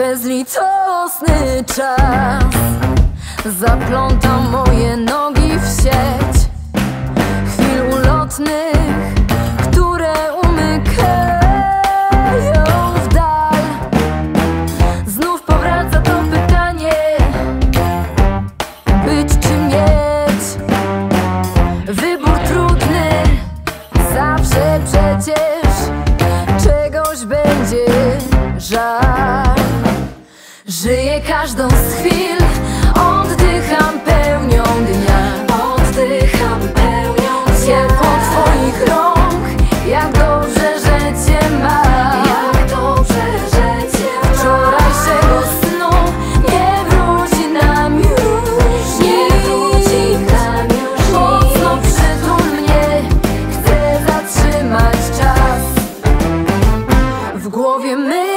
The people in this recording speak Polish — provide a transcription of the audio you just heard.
Bezlitosny czas. Zaplątał moje nogi w sieć. Chwil ulotnych, które umykają w dal. Znów powraca to pytanie Być czy mieć. Wybór trudny Zawsze przecież Czegoś będzie żal Żyję każdą z chwil, oddycham pełnią dnia. Oddycham pełnią dnia Ciepło twoich rąk, jak dobrze, że cię ma Jak dobrze, że cię ma Wczorajszego snu nie wróci nam już. Nie wróci nam już. Mocno przytul mnie, chcę zatrzymać czas. W głowie my